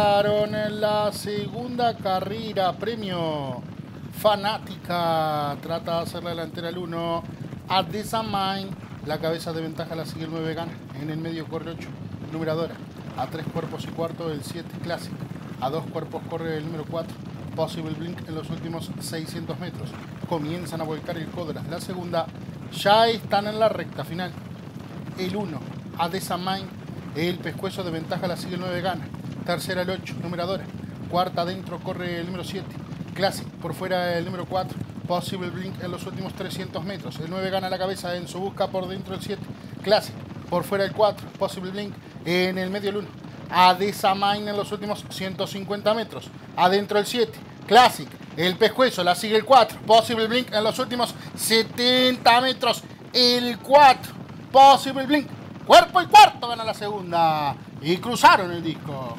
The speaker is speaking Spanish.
En la segunda carrera. Premio Fanática. Trata de hacer la delantera al 1. A Desamine. La cabeza de ventaja la sigue el 9 gana. En el medio corre 8. Numeradora. A 3 cuerpos y cuarto el 7 Classic. A 2 cuerpos corre el número 4. Possible Blink en los últimos 600 metros. Comienzan a volcar el Codras. La segunda ya están en la recta final. El 1. A Desamine. El pescuezo de ventaja la sigue el 9 gana. Tercera el 8, numeradora. Cuarta adentro corre el número 7. Classic por fuera el número 4. Possible Blink en los últimos 300 metros. El 9 gana la cabeza en su busca por dentro el 7. Classic por fuera el 4. Possible Blink en el medio el 1. Adesamine en los últimos 150 metros. Adentro el 7. Classic. El pescuezo la sigue el 4. Possible Blink en los últimos 70 metros. El 4. Possible Blink Cuerpo y cuarto gana la segunda. Y cruzaron el disco.